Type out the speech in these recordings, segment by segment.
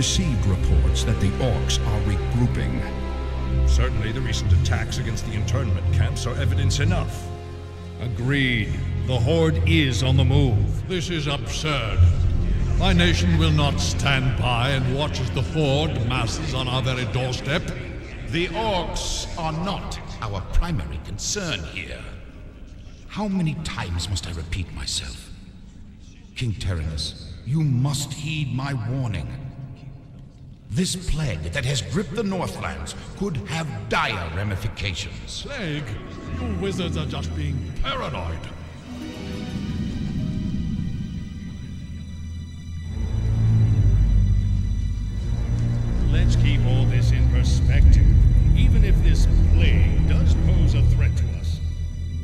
received reports that the orcs are regrouping. Certainly the recent attacks against the internment camps are evidence enough. Agreed. The Horde is on the move. This is absurd. My nation will not stand by and watch as the Horde masses on our very doorstep. The orcs are not our primary concern here. How many times must I repeat myself? King Terenas, you must heed my warning. This plague that has gripped the Northlands could have dire ramifications. Plague? You wizards are just being paranoid. Let's keep all this in perspective. Even if this plague does pose a threat to us,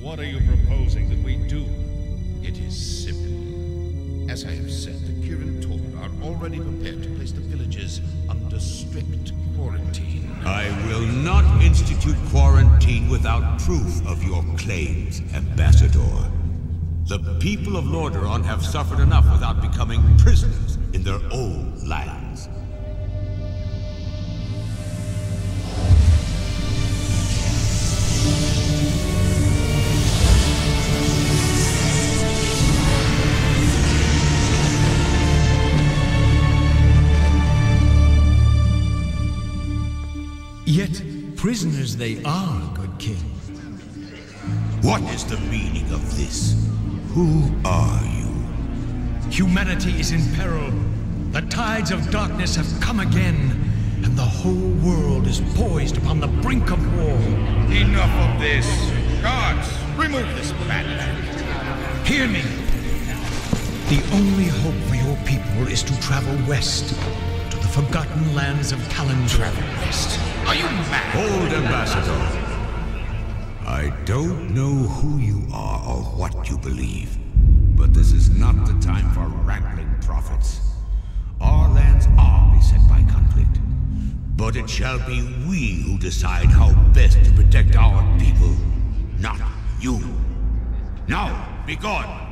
what are you proposing that we do? It is simple. As I have said, the Kirin Tor are already prepared to place the villages under strict quarantine. I will not institute quarantine without proof of your claims, Ambassador. The people of Lordaeron have suffered enough without becoming prisoners in their own lands. They are, good king. What is the meaning of this? Who are you? Humanity is in peril. The tides of darkness have come again, and the whole world is poised upon the brink of war. Enough of this. Guards, remove this madman. Hear me. The only hope for your people is to travel west, to the forgotten lands of Talon. Travel west. Are you mad? Hold, Ambassador. I don't know who you are or what you believe, but this is not the time for wrangling prophets. Our lands are beset by conflict, but it shall be we who decide how best to protect our people, not you. Now, be gone!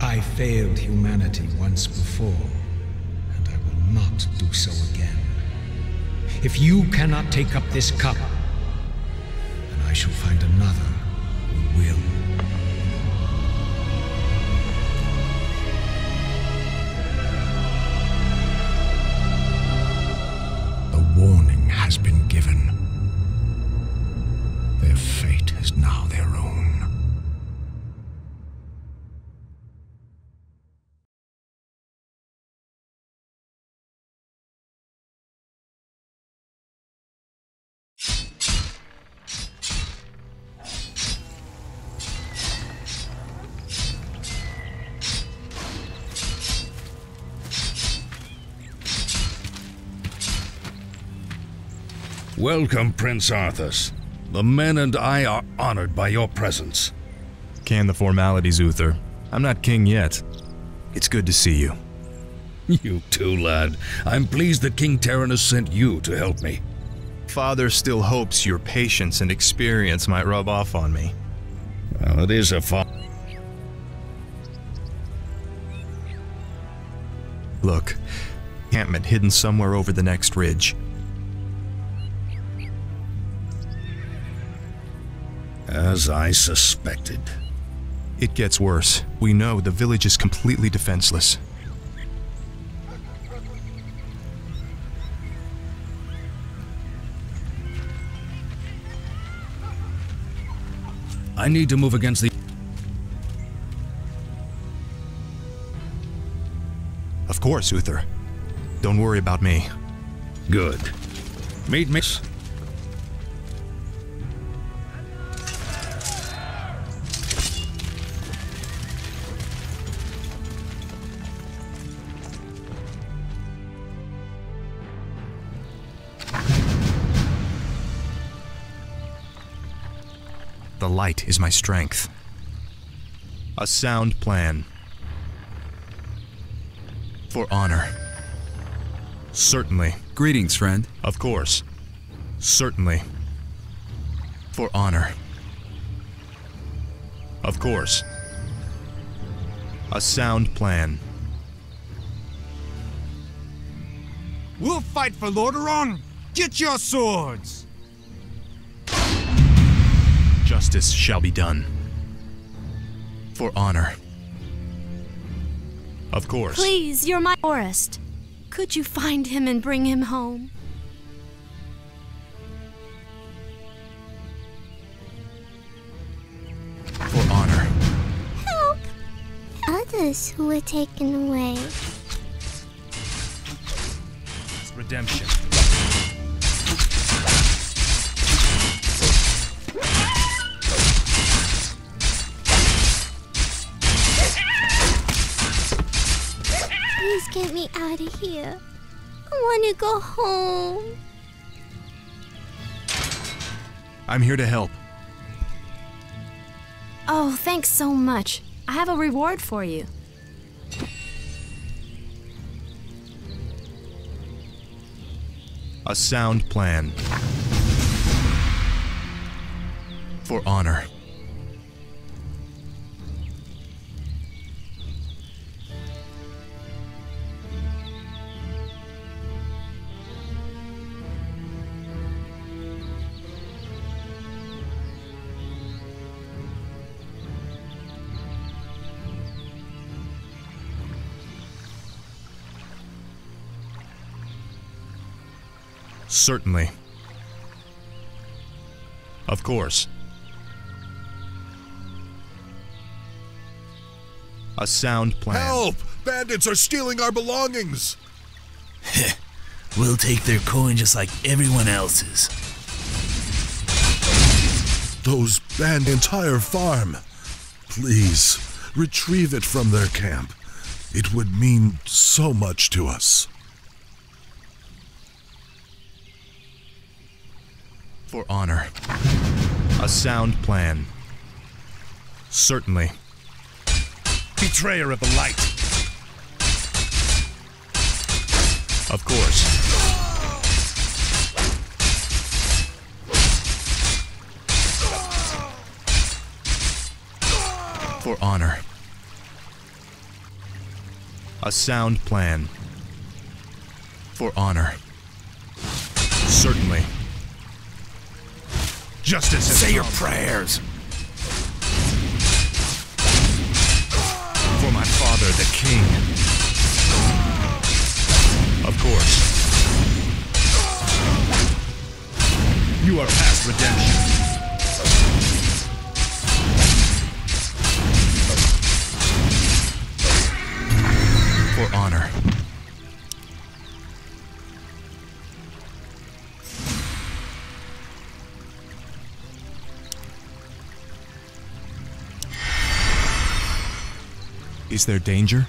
I failed humanity once before, and I will not do so again. If you cannot take up this cup, then I shall find another who will. The warning has been given. Welcome, Prince Arthas. The men and I are honored by your presence. Can the formalities, Uther. I'm not king yet. It's good to see you. You too, lad. I'm pleased that King Terenas sent you to help me. Father still hopes your patience and experience might rub off on me. Well, it is a fa- Look, encampment hidden somewhere over the next ridge. As I suspected. It gets worse. We know the village is completely defenseless. I need to move against the. Of course, Uther. Don't worry about me. Good. Meet me. The light is my strength. A sound plan. For honor. Certainly. Greetings, friend. Of course. Certainly. For honor. Of course. A sound plan. We'll fight for Lordaeron! Get your swords! Justice shall be done. For honor. Of course. Please, you're my forest. Could you find him and bring him home? For honor. Help! Others who were taken away. Redemption. Get me out of here. I want to go home. I'm here to help. Oh, thanks so much. I have a reward for you. A sound plan. For honor. Certainly. Of course. A sound plan. Help! Bandits are stealing our belongings! we'll take their coin just like everyone else's. Those banned entire farm. Please, retrieve it from their camp. It would mean so much to us. For honor. A sound plan. Certainly. Betrayer of the light. Of course. For honor. A sound plan. For honor. Certainly. Justice has Say your prayers. For my father, the king. Of course. You are past redemption. Is there danger?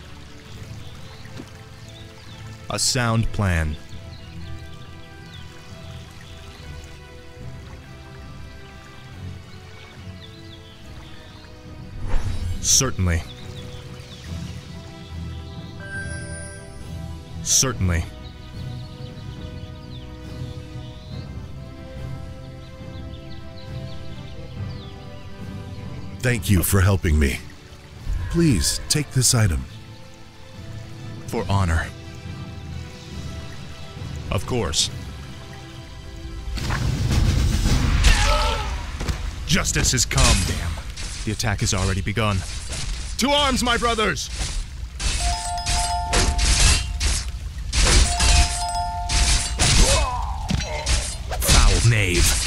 A sound plan. Certainly. Certainly. Thank you for helping me. Please take this item. For honor. Of course. Justice has come. Damn. The attack has already begun. To arms, my brothers! Foul knave.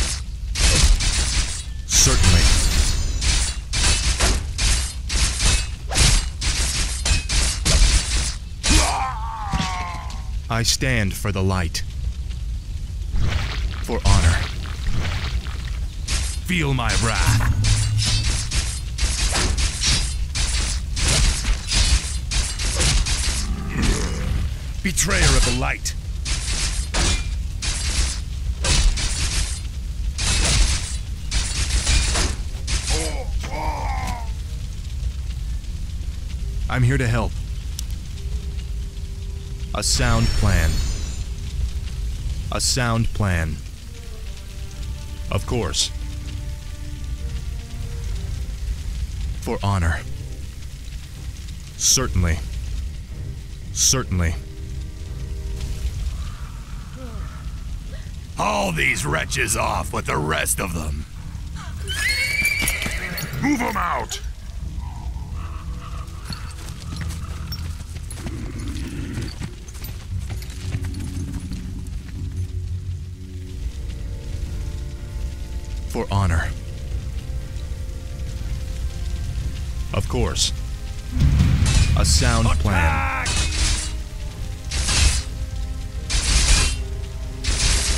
I stand for the light. For honor. Feel my wrath. Betrayer of the light. I'm here to help. A sound plan. A sound plan. Of course. For honor. Certainly. Certainly. Haul these wretches off with the rest of them. Move them out! For honor. Of course. A sound plan.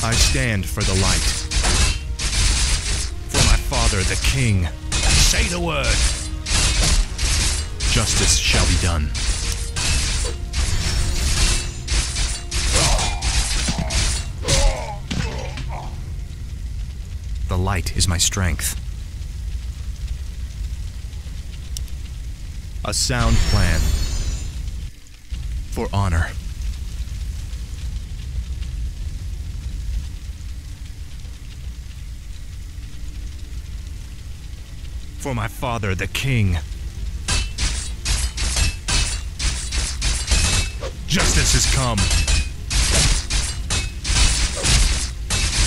I stand for the light. For my father, the king. Say the word. Justice shall be done. Light is my strength. A sound plan. For honor. For my father, the king. Justice has come.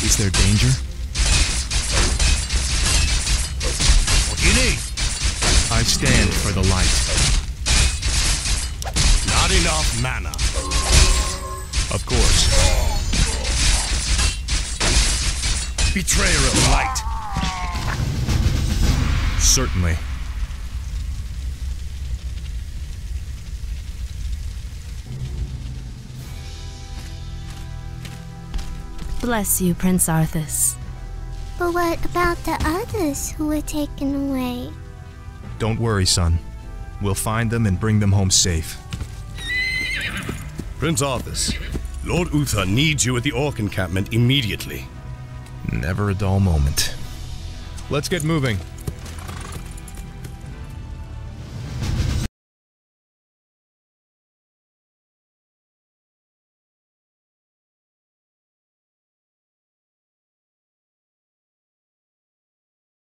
Is there danger? What you need? I stand for the light. Not enough mana. Of course. Betrayer of the light. Certainly. Bless you, Prince Arthas. But what about the others who were taken away? Don't worry, son. We'll find them and bring them home safe. Prince Arthas, Lord Uther needs you at the Orc encampment immediately. Never a dull moment. Let's get moving.